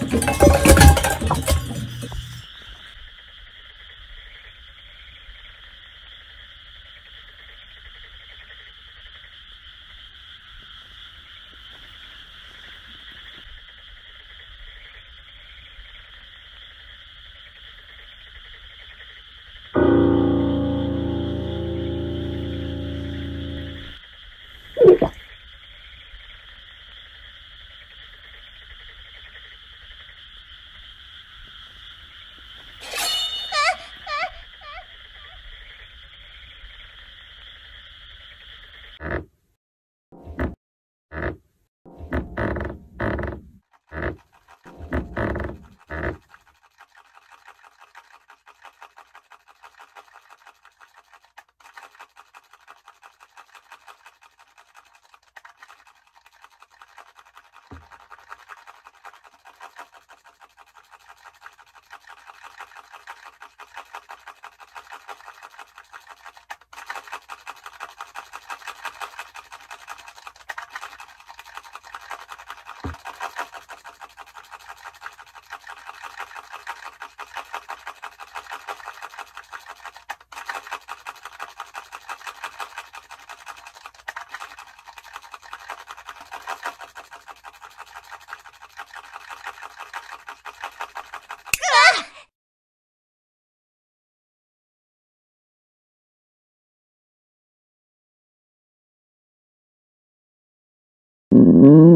Mm-hmm. mm-hmm.